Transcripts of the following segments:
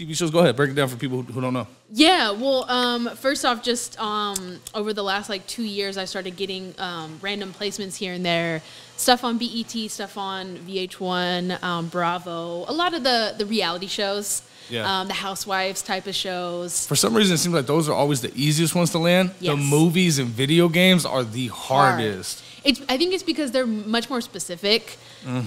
TV shows? Go ahead, break it down for people who, who don't know. Yeah, well, um, first off, just um, over the last like two years, I started getting um, random placements here and there, stuff on BET, stuff on VH1, um, Bravo, a lot of the the reality shows, Yeah. um, the Housewives type of shows. For some reason, it seems like those are always the easiest ones to land. The movies and video games are the Hard. hardest. It's I think it's because they're much more specific.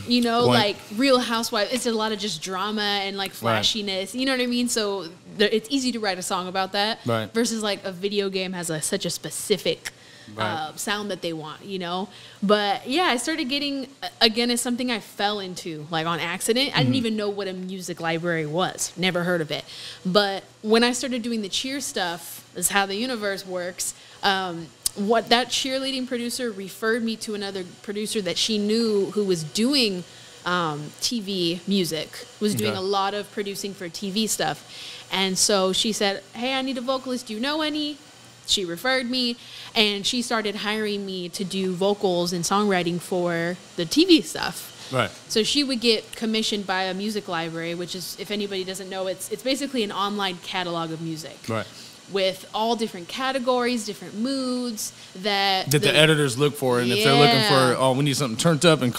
You know, like Real Housewives, it's a lot of just drama and like Right. flashiness. You know what I mean? So it's easy to write a song about that. Right. Versus like a video game has a, such a specific Right. uh, sound that they want. You know. But yeah, I started getting uh, again. It's something I fell into like on accident. I Mm-hmm. didn't even know what a music library was. Never heard of it. But when I started doing the cheer stuff, is how the universe works. Um, what that cheerleading producer referred me to another producer that she knew who was doing um, TV music, was doing Okay. a lot of producing for TV stuff. And so she said, Hey, I need a vocalist. Do you know any? She referred me, and she started hiring me to do vocals and songwriting for the TV stuff. Right. So she would get commissioned by a music library, which is, if anybody doesn't know, it's it's basically an online catalog of music Right. With all different categories, different moods that That the, editors look for, and if they're looking for, oh, we need something turned up and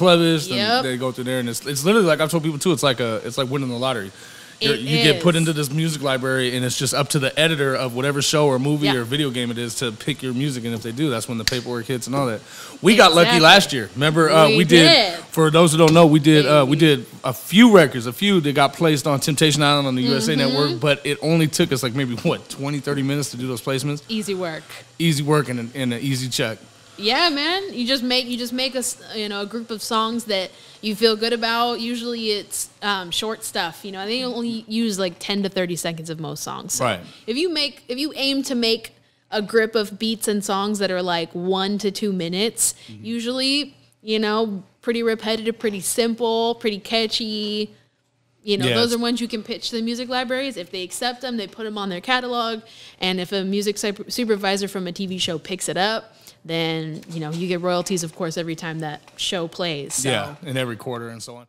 then Yep. they go through there, and it's, it's literally like I've told people too. It's like a, it's like winning the lottery. You get put into this music library, and it's just up to the editor of whatever show or movie Yeah. or video game it is to pick your music. And if they do, that's when the paperwork hits and all that. We got lucky last year. Remember, uh, we, We did, did. For those who don't know, we did. Uh, we did a few records, a few that got placed on Temptation Island on the USA Mm-hmm. Network, but it only took us like maybe what 20, 30 minutes to do those placements. easy work. Easy work and, an- and an easy check. Yeah, man. You just make you just make a you know a group of songs that you feel good about. Usually it's um, short stuff. You know, they only use like ten to thirty seconds of most songs. So Right. If you make if you aim to make a grip of beats and songs that are like one to two minutes, Mm-hmm. usually you know pretty repetitive, pretty simple, pretty catchy. You know, Yeah, those are ones you can pitch to the music libraries. If they accept them, they put them on their catalog. And if a music sup- supervisor from a TV show picks it up, then you know you get royalties, of course, every time that show plays. So. Yeah, in every quarter and so on.